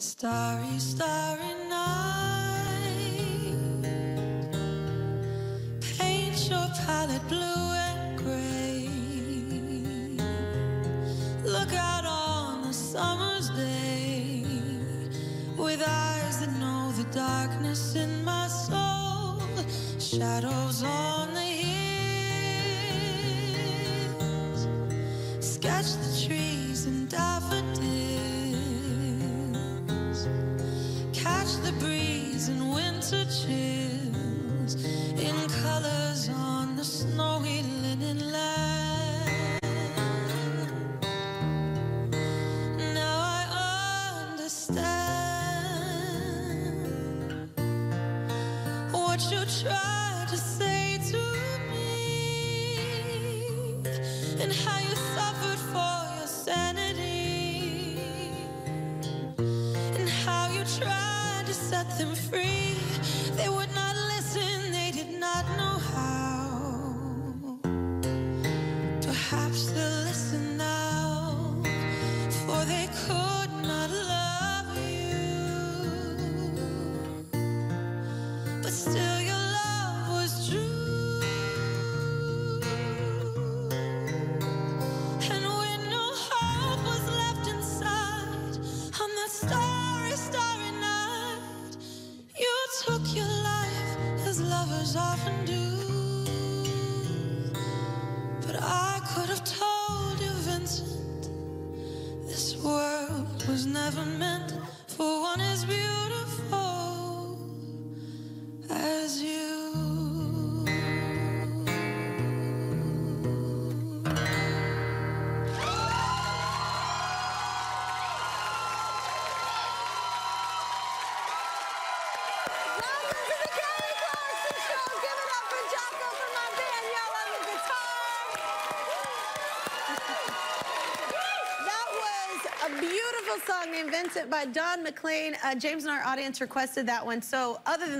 Starry, starry night. Paint your palette blue and gray. Look out on a summer's day with eyes that know the darkness in my soul. Shadows on the hills. Sketch the trees and daffodils. Chills in colors on the snowy linen land. Now I understand what you tried to say set them free. They would not listen, they did not know how. Perhaps they'll listen now, for they could not love you. But still, lovers often do. But I could have told you, Vincent, this world was never meant for one as beautiful beautiful song named Vincent by Don McLean. Uh, James and our audience requested that one. So other than